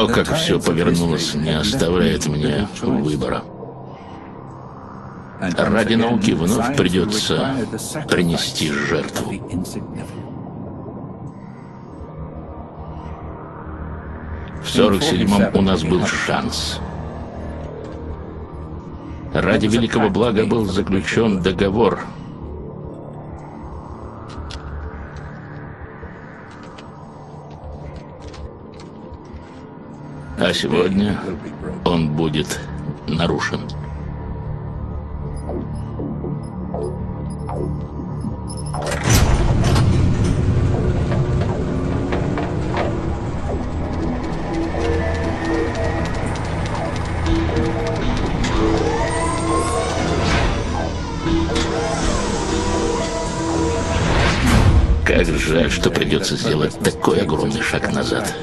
То, как все повернулось, не оставляет мне выбора. Ради науки вновь придется принести жертву. В 47-м у нас был шанс. Ради великого блага был заключен договор. А сегодня он будет нарушен. Как жаль, что придется сделать такой огромный шаг назад.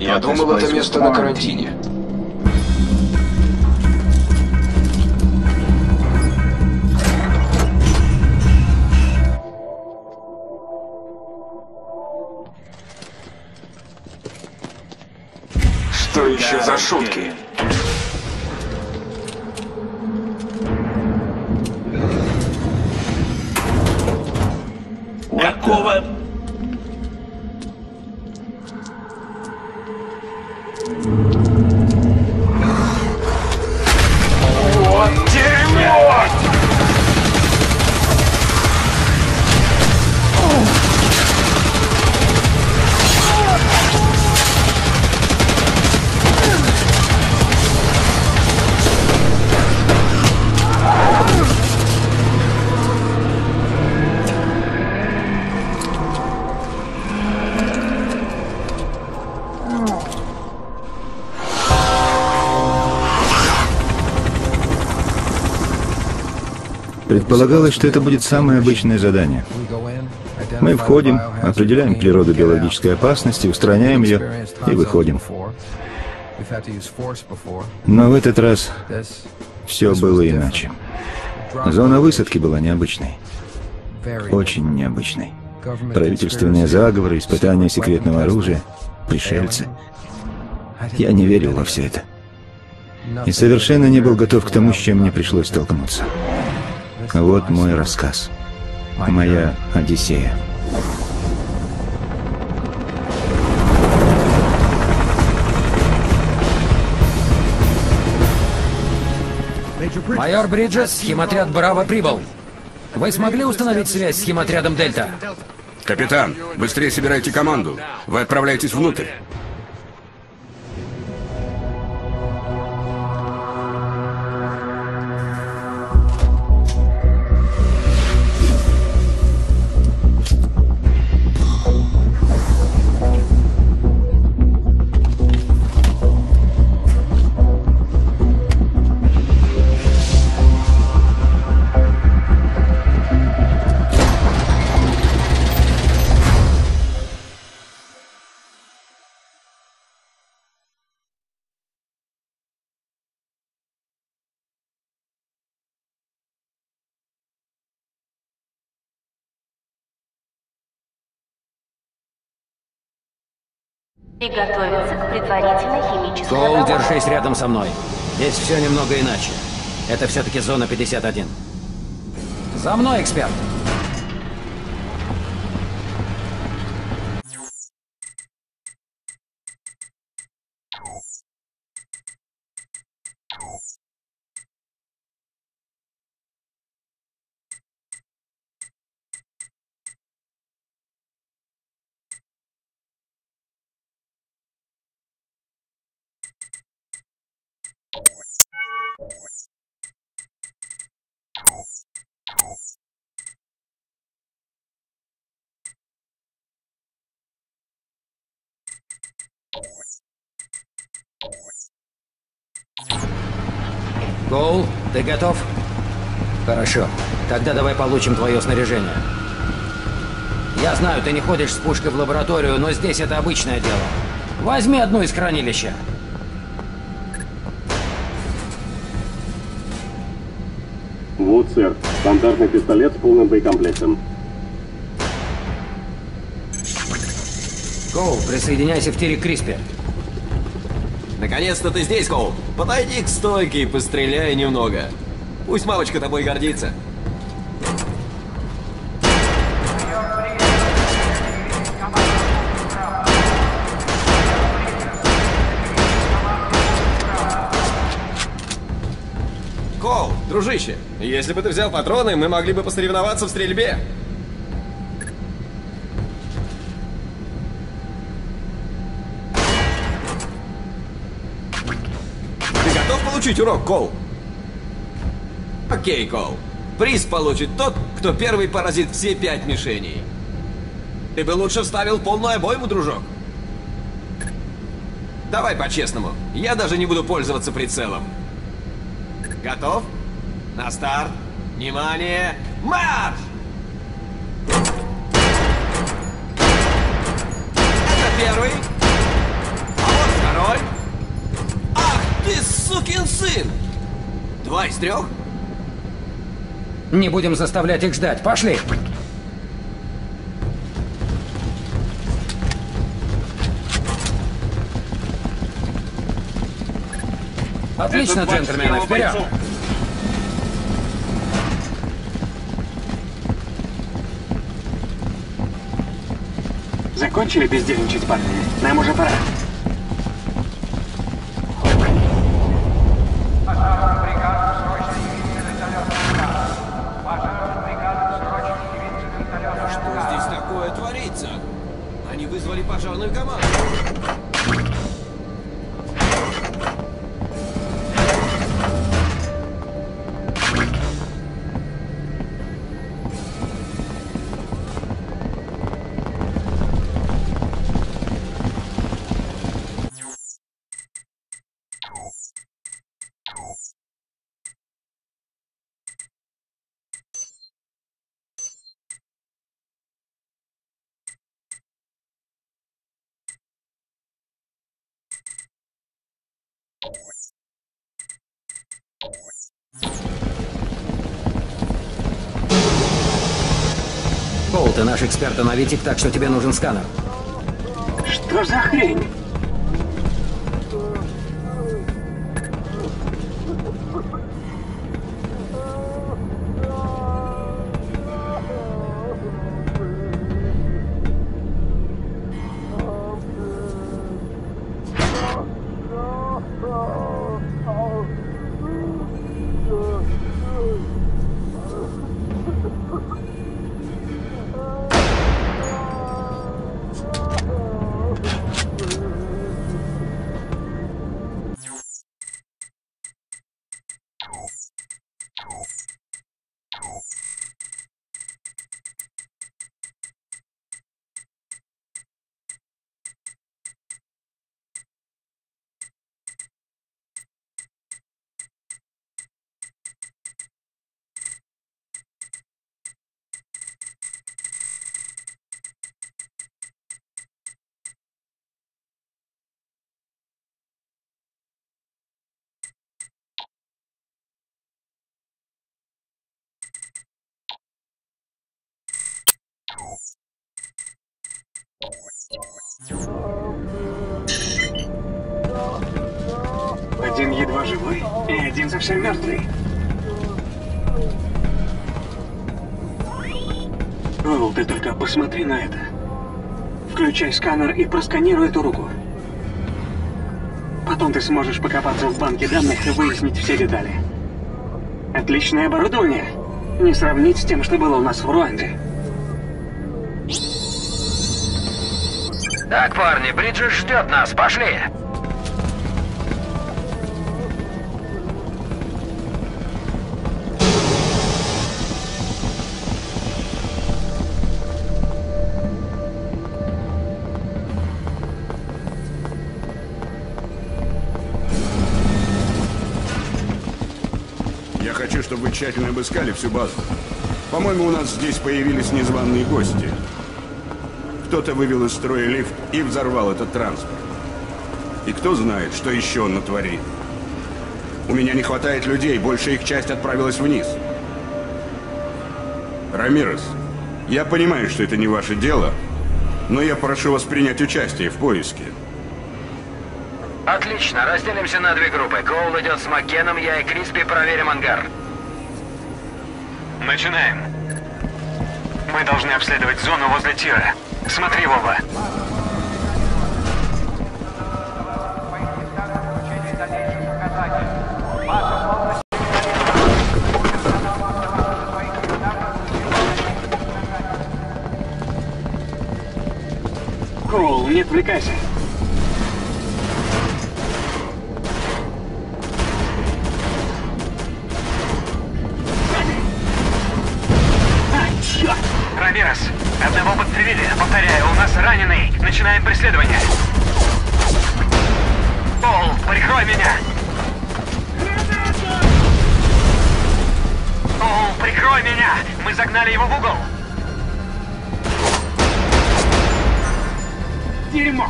Я думал, это место на карантине. Что еще за шутки? Предполагалось, что это будет самое обычное задание. Мы входим, определяем природу биологической опасности, устраняем ее и выходим. Но в этот раз все было иначе. Зона высадки была необычной. Очень необычной. Правительственные заговоры, испытания секретного оружия, пришельцы. Я не верил во все это. И совершенно не был готов к тому, с чем мне пришлось столкнуться. Вот мой рассказ. Моя Одиссея. Майор Бриджес, химотряд Браво прибыл. Вы смогли установить связь с химотрядом Дельта? Капитан, быстрее собирайте команду. Вы отправляетесь внутрь. Приготовиться к предварительной химической Коул, обработке. держись рядом со мной. Здесь все немного иначе. Это все-таки зона 51. За мной, эксперт! Коул, ты готов? Хорошо. Тогда давай получим твое снаряжение. Я знаю, ты не ходишь с пушкой в лабораторию, но здесь это обычное дело. Возьми одну из хранилища. Вот, сэр. Стандартный пистолет с полным боекомплектом. Коул, присоединяйся в тире Криспи. Наконец-то ты здесь, Коул. Подойди к стойке и постреляй немного. Пусть мамочка тобой гордится. Коул, дружище, если бы ты взял патроны, мы могли бы посоревноваться в стрельбе. Получить урок, Коул? Окей, Коул. Приз получит тот, кто первый поразит все пять мишеней. Ты бы лучше вставил полную обойму, дружок. Давай по-честному. Я даже не буду пользоваться прицелом. Готов? На старт. Внимание! Марш! Это первый. Сукин сын! Два из трех? Не будем заставлять их ждать. Пошли! Отлично, джентльмены, вперед! Закончили бездельничать, парни? Нам уже пора. Они вызвали пожарную команду. Коул, ты наш эксперт-аналитик, так что тебе нужен сканер. Что за хрень? Один едва живой и один совсем мертвый. Лол, ты только посмотри на это. Включай сканер и просканируй эту руку. Потом ты сможешь покопаться в банке данных и выяснить все детали. Отличное оборудование. Не сравнить с тем, что было у нас в Руанде. Так, парни, Бриджит ждет нас, пошли! Я хочу, чтобы тщательно обыскали всю базу. По-моему, у нас здесь появились незваные гости. Кто-то вывел из строя лифт и взорвал этот транспорт. И кто знает, что еще он натворит. У меня не хватает людей, большая их часть отправилась вниз. Рамирес, я понимаю, что это не ваше дело, но я прошу вас принять участие в поиске. Отлично, разделимся на две группы. Коул идет с Маккеном, я и Криспи проверим ангар. Начинаем. Мы должны обследовать зону возле тира. Смотри в оба. Коул, не отвлекайся. Одного подстрелили. Повторяю, у нас раненый. Начинаем преследование. Пол, прикрой меня! Пол, прикрой меня! Мы загнали его в угол. Дерьмо!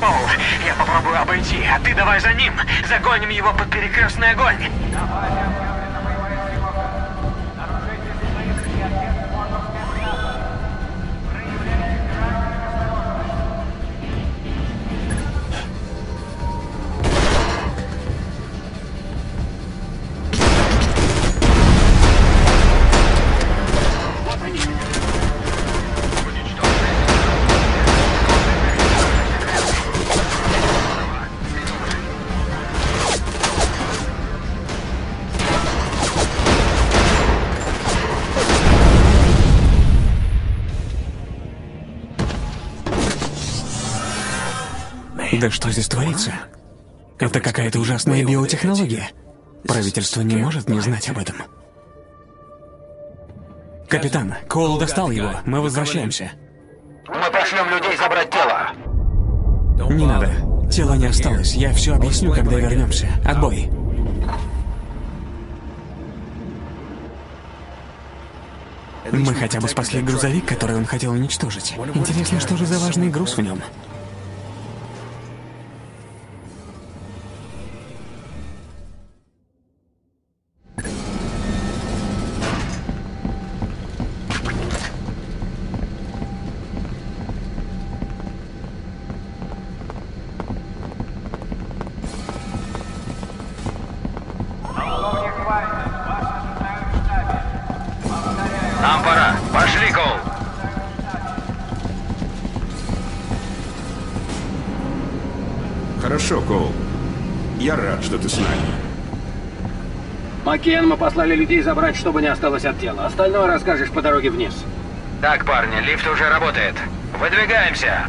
Пол, я попробую обойти, а ты давай за ним. Загоним его под перекрестный огонь. Да что здесь творится? Это какая-то ужасная биотехнология. Правительство не может не знать об этом. Капитан, Коул достал его. Мы возвращаемся. Мы пошлем людей забрать тело. Не надо. Тела не осталось. Я все объясню, когда вернемся. Отбой. Мы хотя бы спасли грузовик, который он хотел уничтожить. Интересно, что же за важный груз в нем? Хорошо, Коул. Я рад, что ты с нами. Макен, мы послали людей забрать, чтобы не осталось от тела. Остальное расскажешь по дороге вниз. Так, парни, лифт уже работает. Выдвигаемся.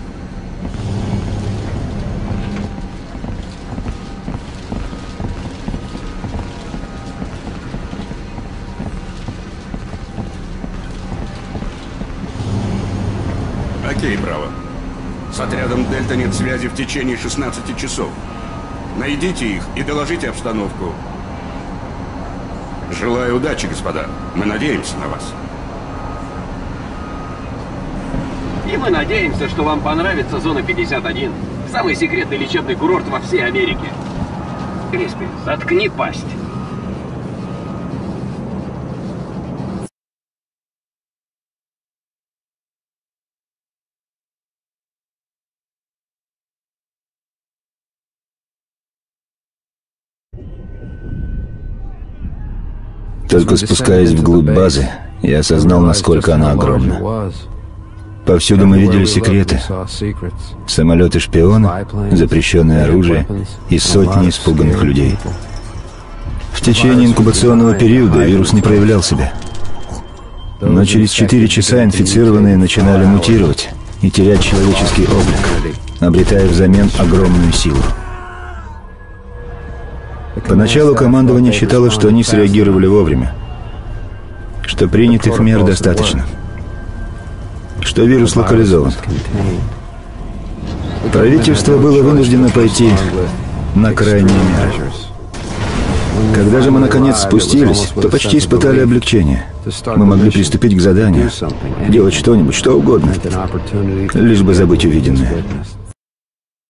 Окей, Браво. С отрядом Дельта нет связи в течение 16 часов. Найдите их и доложите обстановку. Желаю удачи, господа. Мы надеемся на вас. И мы надеемся, что вам понравится Зона 51. Самый секретный лечебный курорт во всей Америке. Криспи, заткни пасть. Только спускаясь вглубь базы, я осознал, насколько она огромна. Повсюду мы видели секреты. Самолеты-шпионы, запрещенное оружие и сотни испуганных людей. В течение инкубационного периода вирус не проявлял себя. Но через 4 часа инфицированные начинали мутировать и терять человеческий облик, обретая взамен огромную силу. Поначалу командование считало, что они среагировали вовремя, что принятых мер достаточно, что вирус локализован. Правительство было вынуждено пойти на крайние меры. Когда же мы наконец спустились, то почти испытали облегчение. Мы могли приступить к заданию, делать что-нибудь, что угодно, лишь бы забыть увиденное.